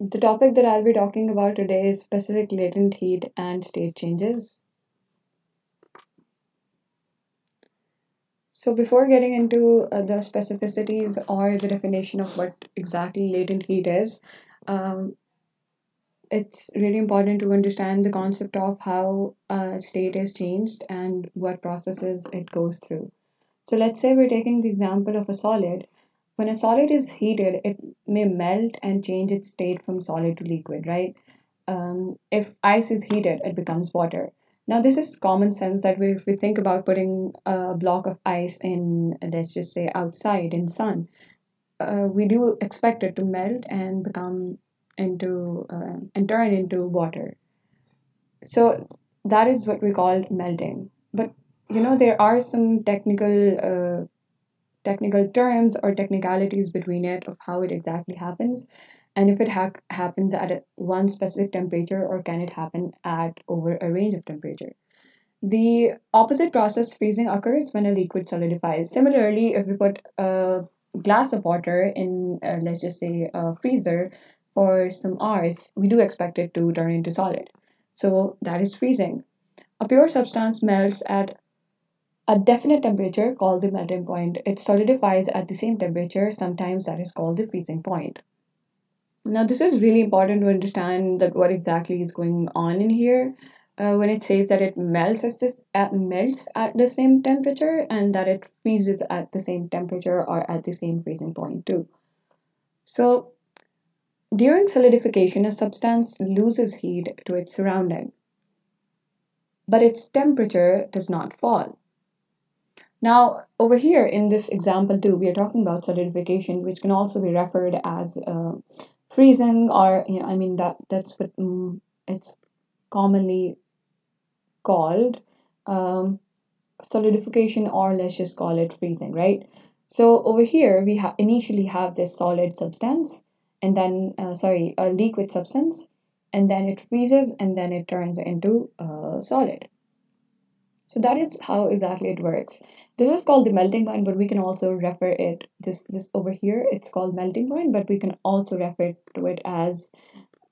the topic that I'll be talking about today is specific latent heat and state changes. So, before getting into uh, the specificities or the definition of what exactly latent heat is, um, it's really important to understand the concept of how a state is changed and what processes it goes through. So, let's say we're taking the example of a solid. When a solid is heated, it may melt and change its state from solid to liquid, right? Um, if ice is heated, it becomes water. Now, this is common sense that we, if we think about putting a block of ice in, let's just say, outside in sun, uh, we do expect it to melt and become into uh, and turn into water. So that is what we call melting. But you know there are some technical uh, technical terms or technicalities between it of how it exactly happens. And if it ha- happens at a, one specific temperature or can it happen at over a range of temperature. The opposite process freezing occurs when a liquid solidifies. Similarly if we put a glass of water in uh, let's just say a freezer for some hours we do expect it to turn into solid. So that is freezing. A pure substance melts at a definite temperature called the melting point. It solidifies at the same temperature, sometimes that is called the freezing point. Now, this is really important to understand that what exactly is going on in here. Uh, when it says that it melts at, this, at melts at the same temperature and that it freezes at the same temperature or at the same freezing point too. So, during solidification, a substance loses heat to its surrounding, but its temperature does not fall. Now, over here in this example too, we are talking about solidification, which can also be referred as uh, freezing, or you know, I mean that that's what um, it's commonly called um, solidification, or let's just call it freezing, right? So over here we have initially have this solid substance, and then uh, sorry, a liquid substance, and then it freezes, and then it turns into a solid. So that is how exactly it works. This is called the melting point, but we can also refer it this this over here. It's called melting point, but we can also refer to it as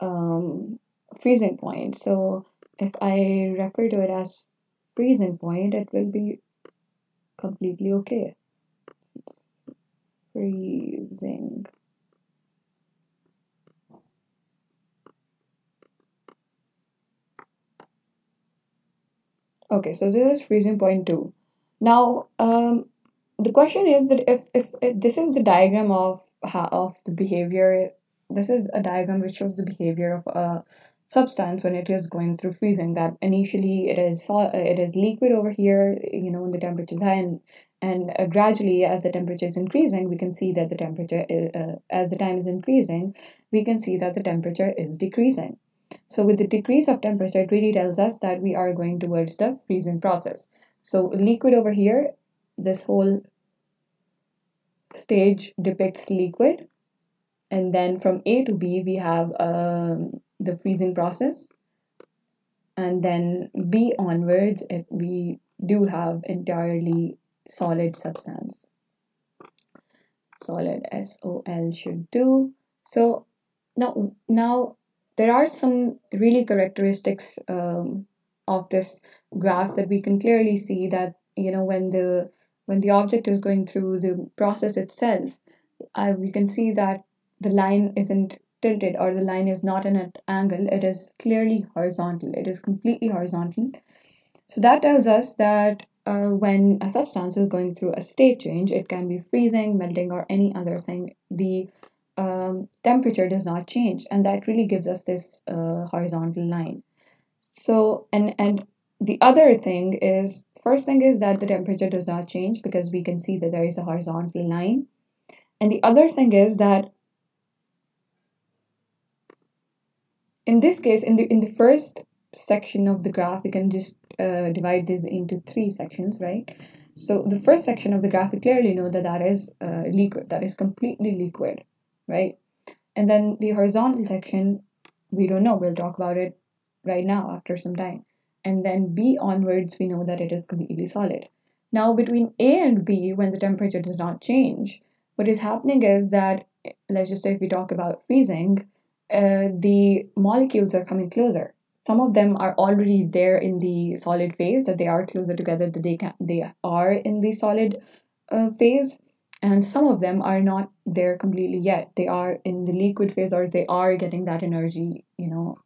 um, freezing point. So if I refer to it as freezing point, it will be completely okay. Freezing Okay, so this is freezing point two. Now, um, the question is that if, if, this is the diagram of of the behavior, this is a diagram which shows the behavior of a substance when it is going through freezing. That initially it is it is liquid over here, you know, when the temperature is high, and and uh, gradually as the temperature is increasing, we can see that the temperature is, uh, as the time is increasing, we can see that the temperature is decreasing. So with the decrease of temperature, it really tells us that we are going towards the freezing process. So liquid over here, this whole stage depicts liquid. And then from A to B, we have um, the freezing process. And then B onwards, it, we do have entirely solid substance. Solid SOL should do. So now, now there are some really characteristics um, of this graph that we can clearly see that you know when the when the object is going through the process itself I, we can see that the line isn't tilted or the line is not in an angle. It is clearly horizontal. It is completely horizontal. So that tells us that uh, when a substance is going through a state change it can be freezing melting or any other thing. The um, temperature does not change. And that really gives us this uh, horizontal line. So and and the other thing is first thing is that the temperature does not change because we can see that there is a horizontal line and the other thing is that in this case in the in the first section of the graph we can just uh, divide this into three sections right so the first section of the graph we clearly know that that is uh, liquid that is completely liquid right? And then the horizontal section, we don't know. We'll talk about it right now after some time. And then B onwards, we know that it is completely solid. Now, between A and B, when the temperature does not change, what is happening is that, let's just say if we talk about freezing, uh, the molecules are coming closer. Some of them are already there in the solid phase, that they are closer together, that they can they are in the solid uh, phase, and some of them are not there completely yet. They are in the liquid phase, or they are getting that energy, you know,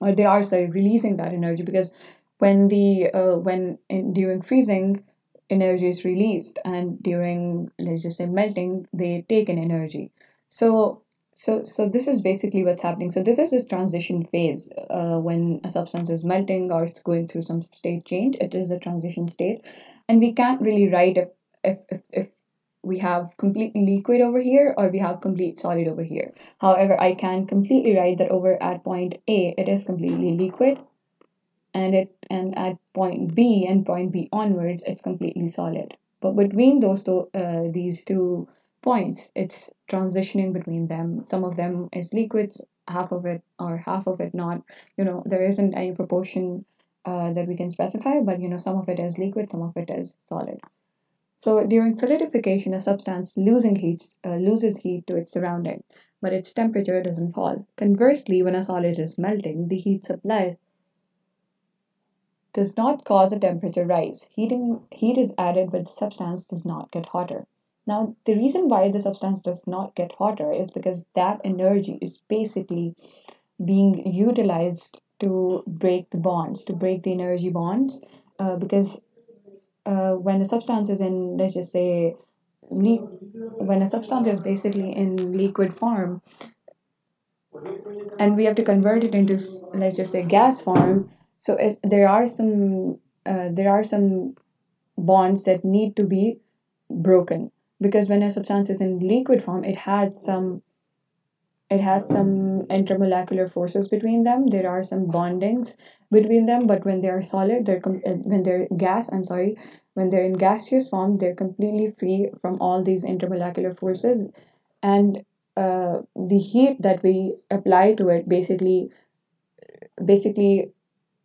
or they are sorry releasing that energy because when the uh, when in, during freezing energy is released and during let's just say melting they take an energy. So so so this is basically what's happening. So this is this transition phase. Uh, when a substance is melting or it's going through some state change it is a transition state. And we can't really write if if if, if we have completely liquid over here or we have complete solid over here however i can completely write that over at point a it is completely liquid and it and at point B and point B onwards it's completely solid. But between those two uh, these two points, it's transitioning between them. Some of them is liquids, half of it or half of it not. You know there isn't any proportion uh, that we can specify, but you know some of it is liquid, some of it is solid. So during solidification, a substance losing heat uh, loses heat to its surrounding, but its temperature doesn't fall. Conversely, when a solid is melting, the heat supplied does not cause a temperature rise. Heating, heat is added, but the substance does not get hotter. Now, the reason why the substance does not get hotter is because that energy is basically being utilized to break the bonds, to break the energy bonds. Uh, because uh, when a substance is in, let's just say, le- when a substance is basically in liquid form, and we have to convert it into, let's just say, gas form, so it, there are some uh, there are some bonds that need to be broken because when a substance is in liquid form, it has some it has some intermolecular forces between them. There are some bondings between them, but when they are solid, they're com- uh, when they're gas. I'm sorry, when they're in gaseous form, they're completely free from all these intermolecular forces, and uh, the heat that we apply to it basically basically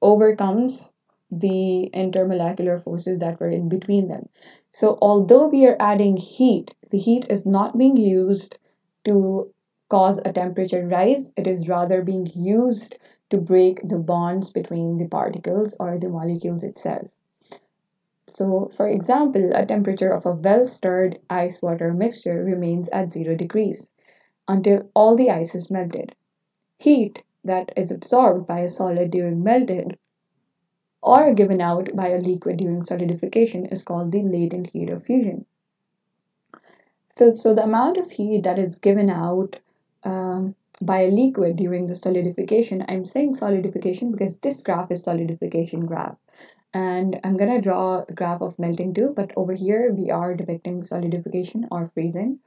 overcomes the intermolecular forces that were in between them. So, although we are adding heat, the heat is not being used to cause a temperature rise, it is rather being used to break the bonds between the particles or the molecules itself. So, for example, a temperature of a well stirred ice water mixture remains at 0 degrees until all the ice is melted. Heat that is absorbed by a solid during melting or given out by a liquid during solidification is called the latent heat of fusion. So, so the amount of heat that is given out um, by a liquid during the solidification, I'm saying solidification because this graph is solidification graph. And I'm gonna draw the graph of melting too, but over here we are depicting solidification or freezing.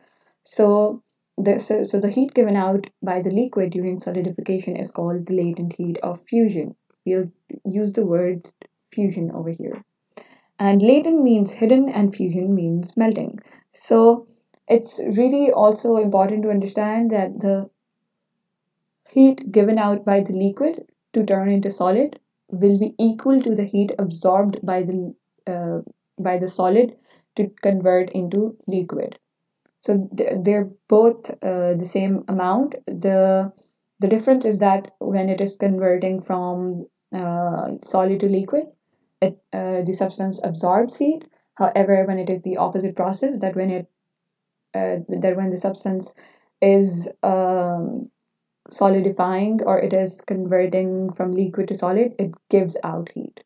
So the, so, so the heat given out by the liquid during solidification is called the latent heat of fusion. We'll use the word fusion over here. And latent means hidden and fusion means melting. So it's really also important to understand that the heat given out by the liquid to turn into solid will be equal to the heat absorbed by the uh, by the solid to convert into liquid. So they're both uh, the same amount. The the difference is that when it is converting from uh, solid to liquid it uh, the substance absorbs heat. However when it is the opposite process that when it that when the substance is um, solidifying or it is converting from liquid to solid it gives out heat.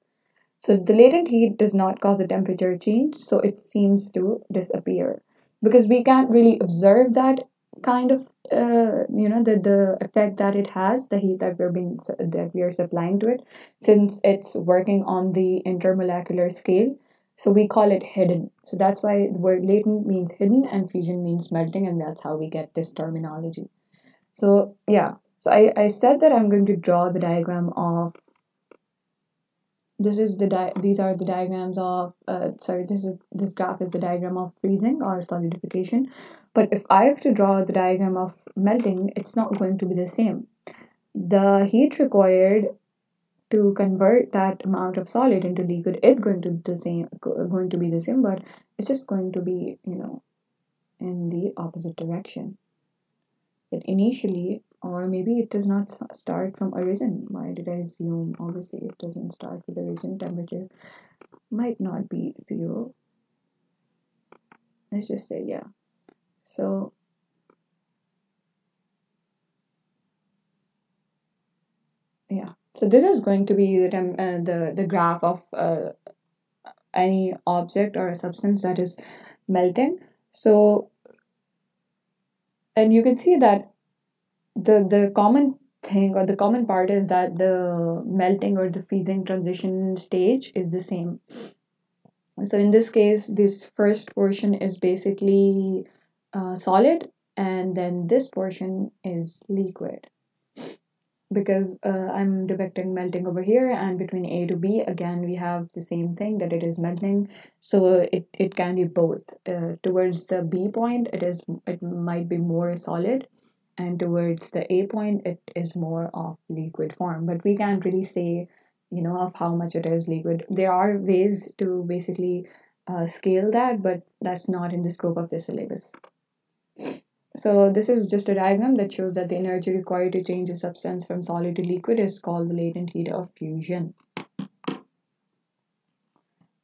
So the latent heat does not cause a temperature change so it seems to disappear. Because we can't really observe that kind of uh, you know the the effect that it has the heat that we're being that we are supplying to it since it's working on the intermolecular scale so we call it hidden. So that's why the word latent means hidden and fusion means melting and that's how we get this terminology. So yeah. So i, I said that i'm going to draw the diagram of this is the di- these are the diagrams of uh, sorry this is this graph is the diagram of freezing or solidification. But if i have to draw the diagram of melting it's not going to be the same. The heat required to convert that amount of solid into liquid is going to the same going to be the same but it's just going to be you know in the opposite direction that initially, or maybe it does not start from origin. Why did I assume? Obviously, it doesn't start with the origin. Temperature might not be zero. Let's just say yeah. So yeah. So this is going to be the tem- uh, the the graph of uh, any object or a substance that is melting. So and you can see that the the common thing or the common part is that the melting or the freezing transition stage is the same so in this case this first portion is basically uh, solid and then this portion is liquid because uh, i'm depicting melting over here and between a to b again we have the same thing that it is melting so it, it can be both uh, towards the b point it is it might be more solid and towards the A point, it is more of liquid form. But we can't really say, you know, of how much it is liquid. There are ways to basically uh, scale that, but that's not in the scope of this syllabus. So this is just a diagram that shows that the energy required to change a substance from solid to liquid is called the latent heat of fusion.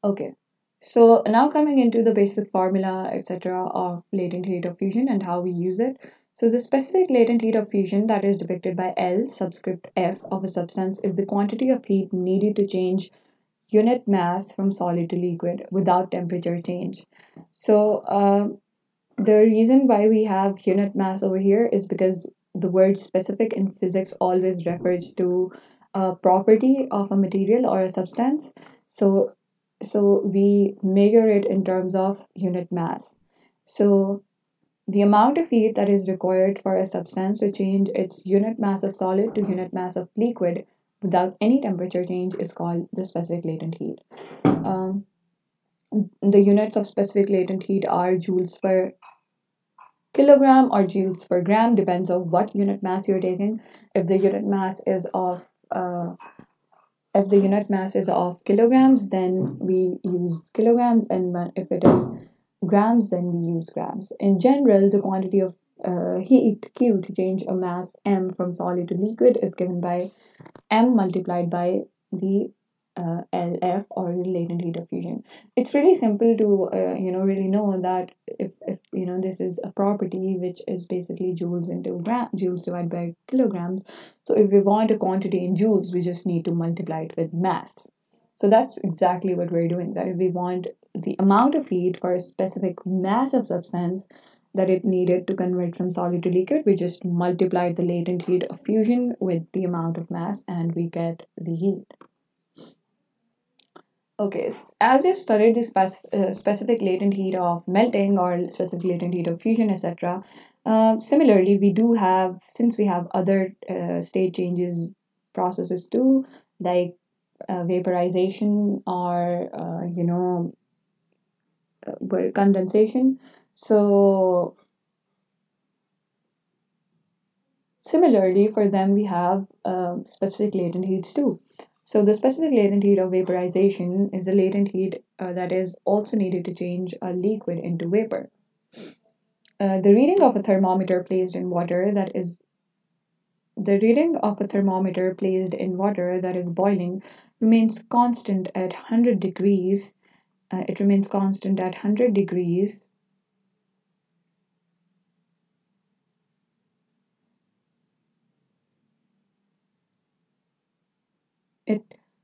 Okay, so now coming into the basic formula, etc., of latent heat of fusion and how we use it. So the specific latent heat of fusion that is depicted by L subscript F of a substance is the quantity of heat needed to change unit mass from solid to liquid without temperature change. So uh, the reason why we have unit mass over here is because the word specific in physics always refers to a property of a material or a substance. So so we measure it in terms of unit mass. So the amount of heat that is required for a substance to change its unit mass of solid to unit mass of liquid without any temperature change is called the specific latent heat. Um, the units of specific latent heat are joules per kilogram or joules per gram, depends on what unit mass you're taking. If the unit mass is of uh, if the unit mass is of kilograms, then we use kilograms, and if it is grams, then we use grams. In general, the quantity of uh, heat Q to change a mass m from solid to liquid is given by m multiplied by the uh, LF or latent heat of fusion. It's really simple to uh, you know really know that if if you know this is a property which is basically joules into gram joules divided by kilograms. So if we want a quantity in joules, we just need to multiply it with mass. So that's exactly what we're doing. That if we want the amount of heat for a specific mass of substance that it needed to convert from solid to liquid, we just multiply the latent heat of fusion with the amount of mass and we get the heat. Okay, as you've studied the spec- uh, specific latent heat of melting or specific latent heat of fusion, etc., uh, similarly, we do have, since we have other uh, state changes processes too, like uh, vaporization or, uh, you know, uh, condensation. So, similarly, for them, we have specific latent heats too. So the specific latent heat of vaporization is the latent heat uh, that is also needed to change a liquid into vapor. Uh, the reading of a thermometer placed in water that is the reading of a thermometer placed in water that is boiling remains constant at 100 degrees. Uh, it remains constant at 100 degrees it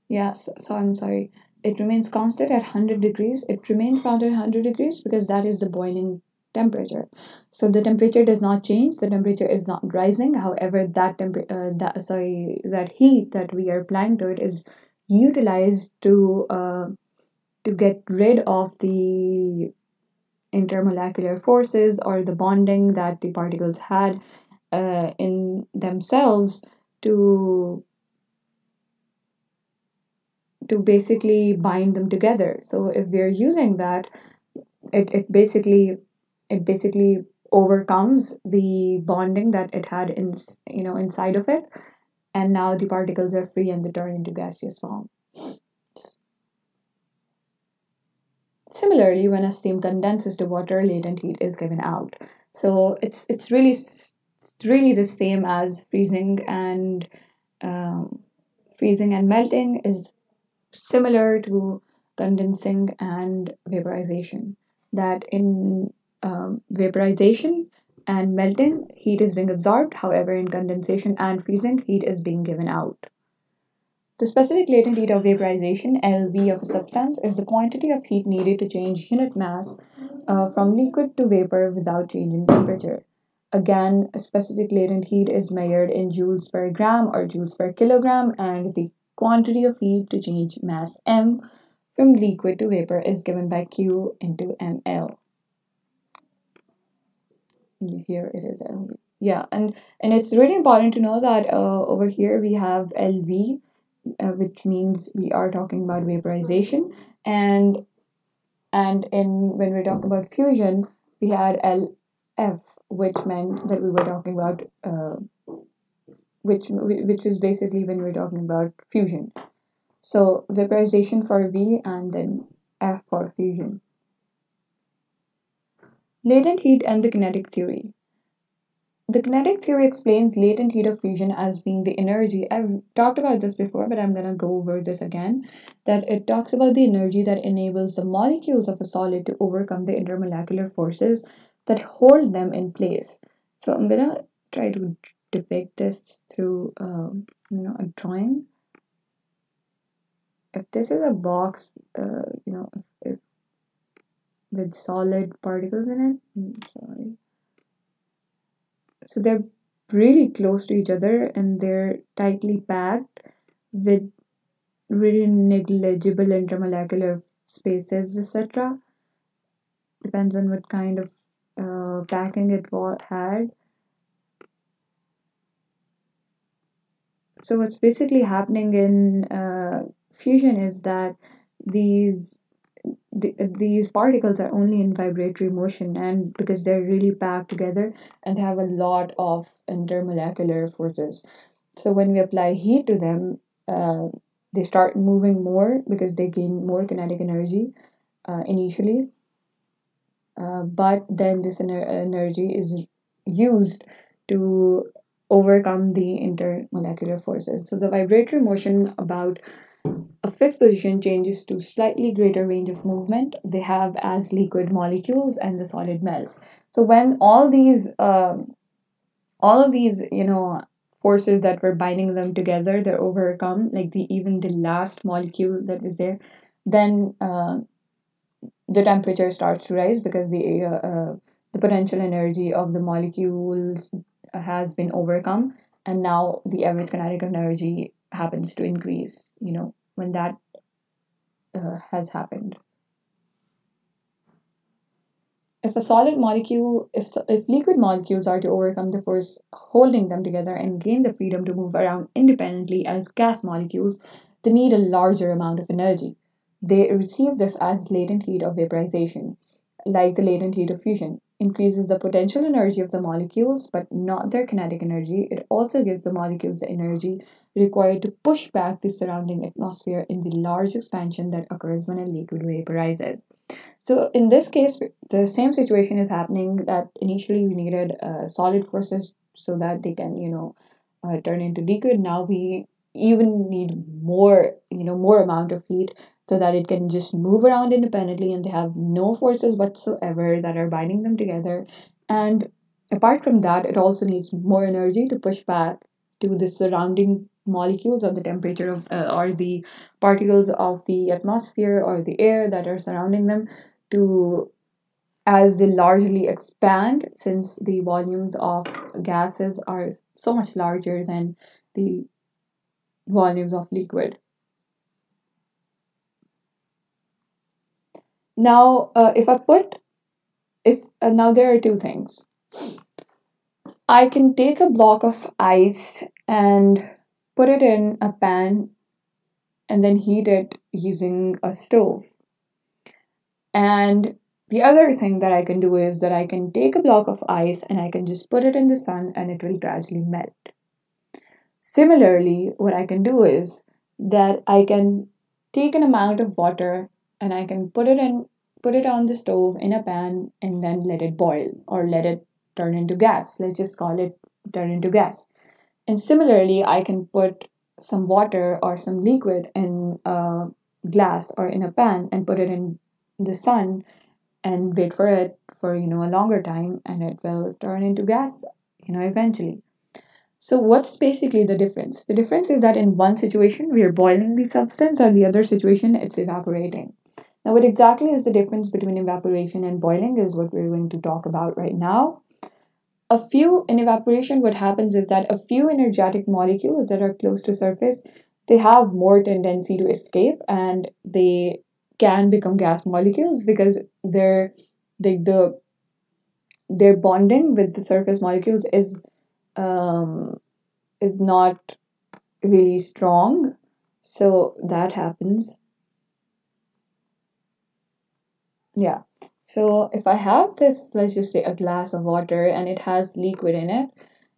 yes so i'm sorry. It remains constant at 100 degrees. It remains constant at 100 degrees because that is the boiling temperature. So the temperature does not change. The temperature is not rising. However that temper- uh, that sorry that heat that we are applying to it is utilized to uh, to get rid of the intermolecular forces or the bonding that the particles had uh, in themselves to to basically bind them together. So if we're using that, it, it basically it basically overcomes the bonding that it had in you know inside of it, and now the particles are free and they turn into gaseous form. Similarly, when a steam condenses to water, latent heat is given out. So it's it's really really the same as freezing and um, freezing and melting is similar to condensing and vaporization. That in um, vaporization and melting, heat is being absorbed, however, in condensation and freezing, heat is being given out. The specific latent heat of vaporization, LV of a substance, is the quantity of heat needed to change unit mass uh, from liquid to vapor without changing temperature. Again, a specific latent heat is measured in joules per gram or joules per kilogram, and the quantity of heat to change mass m from liquid to vapor is given by Q into ml. Here it is LV. Yeah, and and it's really important to know that uh, over here we have LV, uh, which means we are talking about vaporization, and and in when we're talking about fusion, we had LF, which meant that we were talking about uh, which which was basically when we are talking about fusion. So vaporization for V and then F for fusion. Latent heat and the kinetic theory. The kinetic theory explains latent heat of fusion as being the energy. I've talked about this before, but I'm going to go over this again. That it talks about the energy that enables the molecules of a solid to overcome the intermolecular forces that hold them in place. So I'm going to try to depict this through um, you know a drawing. If this is a box uh, you know if, if with solid particles in it mm, sorry. So they're really close to each other and they're tightly packed with really negligible intermolecular spaces etc depends on what kind of uh, packing it had so what's basically happening in uh, fusion is that these the, these particles are only in vibratory motion and because they're really packed together and they have a lot of intermolecular forces. So when we apply heat to them uh, they start moving more because they gain more kinetic energy uh, initially. Uh, but then this ener- energy is used to overcome the intermolecular forces. So the vibratory motion about a fixed position changes to slightly greater range of movement they have as liquid molecules and the solid melts. So when all these um, all of these you know forces that were binding them together they're overcome like the even the last molecule that is there then uh, the temperature starts to rise because the uh, uh, the potential energy of the molecules has been overcome and now the average kinetic energy happens to increase you know when that uh, has happened. If a solid molecule if if liquid molecules are to overcome the force holding them together and gain the freedom to move around independently as gas molecules they need a larger amount of energy. They receive this as latent heat of vaporization like the latent heat of fusion increases the potential energy of the molecules, but not their kinetic energy. It also gives the molecules the energy required to push back the surrounding atmosphere in the large expansion that occurs when a liquid vaporizes. So, in this case, the same situation is happening that initially we needed uh, solid forces so that they can, you know, uh, turn into liquid. Now we even need more, you know, more amount of heat so that it can just move around independently and they have no forces whatsoever that are binding them together. And apart from that, it also needs more energy to push back to the surrounding molecules of the temperature of uh, or the particles of the atmosphere or the air that are surrounding them to as they largely expand since the volumes of gases are so much larger than the volumes of liquid Now, uh, if I put, if uh, now there are two things. I can take a block of ice and put it in a pan and then heat it using a stove. And the other thing that I can do is that I can take a block of ice and I can just put it in the sun and it will gradually melt. Similarly, what I can do is that I can take an amount of water and I can put it in put it on the stove in a pan and then let it boil or let it turn into gas. Let's just call it turn into gas. And similarly, I can put some water or some liquid in a glass or in a pan and put it in the sun and wait for it for you know a longer time and it will turn into gas you know eventually so what's basically the difference the difference is that in one situation we are boiling the substance and the other situation it's evaporating now what exactly is the difference between evaporation and boiling is what we're going to talk about right now. A few in evaporation what happens is that a few energetic molecules that are close to surface they have more tendency to escape and they can become gas molecules because they're they, the their bonding with the surface molecules is um, is not really strong. So that happens yeah so if I have this, let's just say a glass of water and it has liquid in it,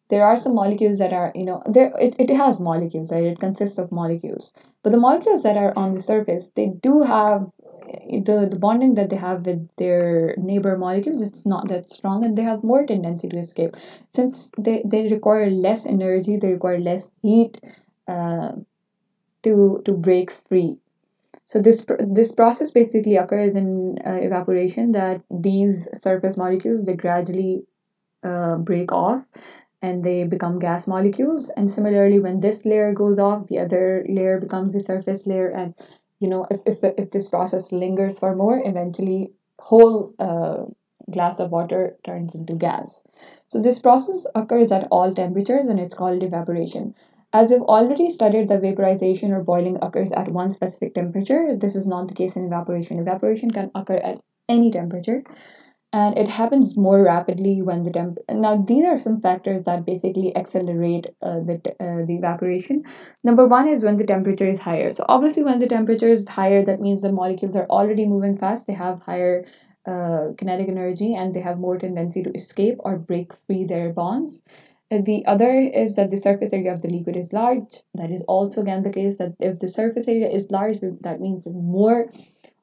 there are some molecules that are, you know, there it, it has molecules, right? It consists of molecules. But the molecules that are on the surface, they do have the, the bonding that they have with their neighbor molecules, it's not that strong and they have more tendency to escape. Since they, they require less energy, they require less heat uh, to to break free so this this process basically occurs in uh, evaporation that these surface molecules they gradually uh, break off and they become gas molecules. And similarly when this layer goes off the other layer becomes the surface layer. And you know if if, if this process lingers for more eventually whole uh, glass of water turns into gas. So this process occurs at all temperatures and it's called evaporation as we've already studied the vaporization or boiling occurs at one specific temperature, this is not the case in evaporation. Evaporation can occur at any temperature and it happens more rapidly when the temp now these are some factors that basically accelerate uh, the, uh, the evaporation. Number one is when the temperature is higher. So obviously when the temperature is higher that means the molecules are already moving fast they have higher uh, kinetic energy and they have more tendency to escape or break free their bonds the other is that the surface area of the liquid is large. That is also again the case that if the surface area is large, that means more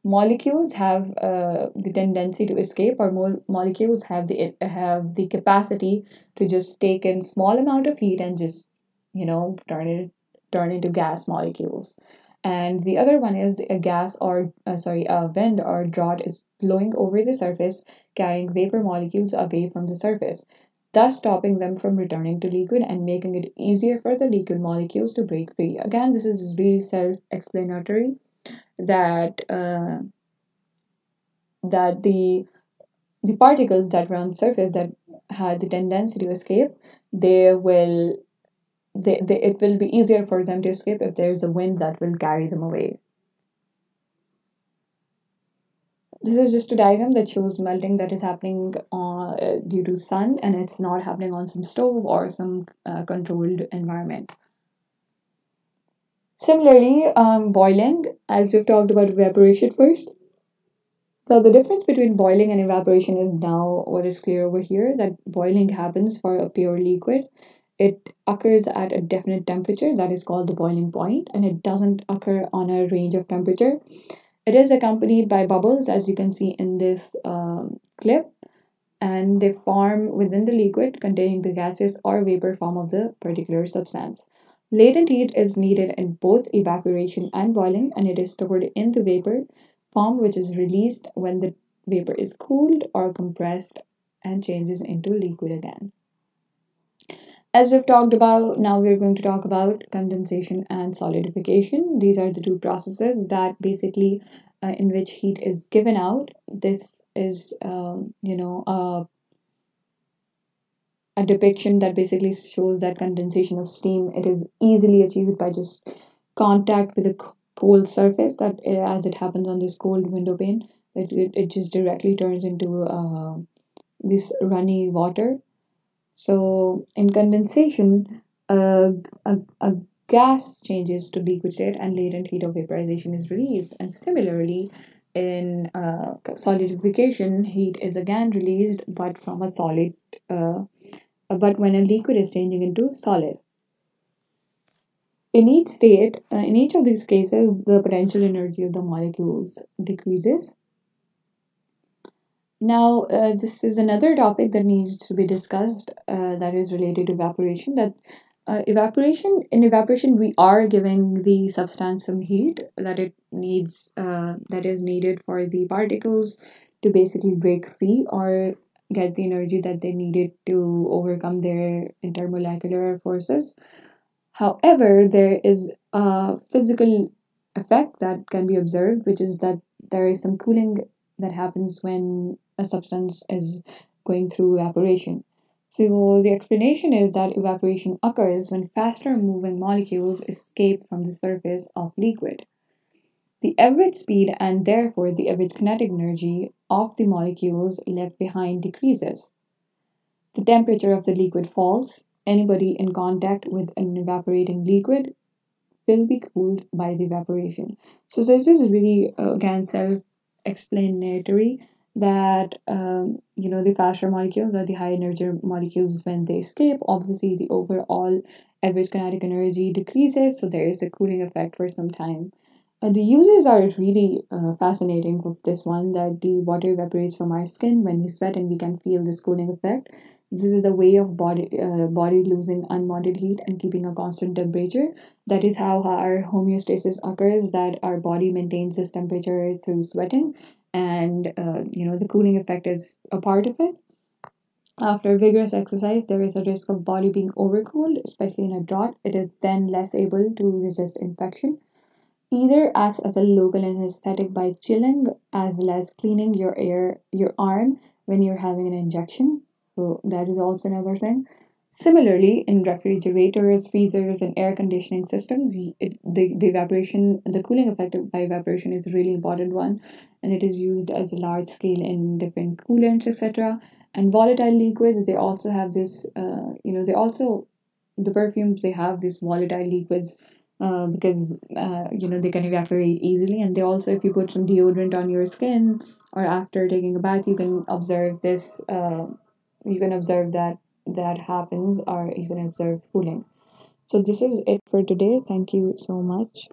molecules have uh, the tendency to escape, or more molecules have the have the capacity to just take in small amount of heat and just you know turn it turn into gas molecules. And the other one is a gas or uh, sorry a wind or draught is blowing over the surface, carrying vapor molecules away from the surface thus stopping them from returning to liquid and making it easier for the liquid molecules to break free. Again, this is really self-explanatory that uh, that the the particles that were on the surface that had the tendency to escape, they will they, they it will be easier for them to escape if there's a wind that will carry them away. This is just a diagram that shows melting that is happening uh, due to sun and it's not happening on some stove or some uh, controlled environment. Similarly, um, boiling, as we've talked about evaporation first. Now, the difference between boiling and evaporation is now what is clear over here that boiling happens for a pure liquid. It occurs at a definite temperature that is called the boiling point, and it doesn't occur on a range of temperature. It is accompanied by bubbles, as you can see in this um, clip, and they form within the liquid containing the gaseous or vapor form of the particular substance. Latent heat is needed in both evaporation and boiling, and it is stored in the vapor form, which is released when the vapor is cooled or compressed and changes into liquid again. As we've talked about, now we're going to talk about condensation and solidification. These are the two processes that basically uh, in which heat is given out. This is, um, you know, uh, a depiction that basically shows that condensation of steam. It is easily achieved by just contact with a cold surface that uh, as it happens on this cold window pane, it, it, it just directly turns into uh, this runny water so in condensation, uh, a, a gas changes to liquid state and latent heat of vaporization is released. And similarly, in uh, solidification, heat is again released, but from a solid, uh, but when a liquid is changing into solid. In each state, uh, in each of these cases, the potential energy of the molecules decreases Now, uh, this is another topic that needs to be discussed uh, that is related to evaporation. That uh, evaporation, in evaporation, we are giving the substance some heat that it needs, uh, that is needed for the particles to basically break free or get the energy that they needed to overcome their intermolecular forces. However, there is a physical effect that can be observed, which is that there is some cooling that happens when a substance is going through evaporation. So, the explanation is that evaporation occurs when faster moving molecules escape from the surface of liquid. The average speed and therefore the average kinetic energy of the molecules left behind decreases. The temperature of the liquid falls. Anybody in contact with an evaporating liquid will be cooled by the evaporation. So this is really uh, again self-explanatory that um, you know the faster molecules or the high energy molecules when they escape, obviously the overall average kinetic energy decreases, so there is a cooling effect for some time. The uses are really uh, fascinating with this one that the water evaporates from our skin when we sweat and we can feel this cooling effect. This is the way of body uh, body losing unwanted heat and keeping a constant temperature. That is how our homeostasis occurs. That our body maintains this temperature through sweating, and uh, you know the cooling effect is a part of it. After vigorous exercise, there is a risk of body being overcooled, especially in a drought. It is then less able to resist infection Ether acts as a local anesthetic by chilling as well as cleaning your air your arm when you're having an injection. So that is also another thing. Similarly, in refrigerators, freezers, and air conditioning systems, it, the, the evaporation, the cooling effect by evaporation is a really important one, and it is used as a large scale in different coolants, etc. And volatile liquids, they also have this, uh, you know, they also, the perfumes, they have these volatile liquids uh, because uh, you know they can evaporate easily and they also if you put some deodorant on your skin or after taking a bath you can observe this uh, you can observe that that happens or you can observe cooling. So this is it for today. Thank you so much